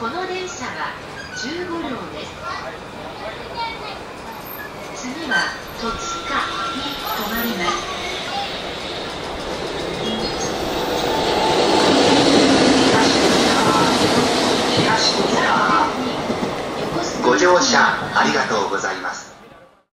この電車は15両です。次は戸塚に止まります。ご乗車ありがとうございます。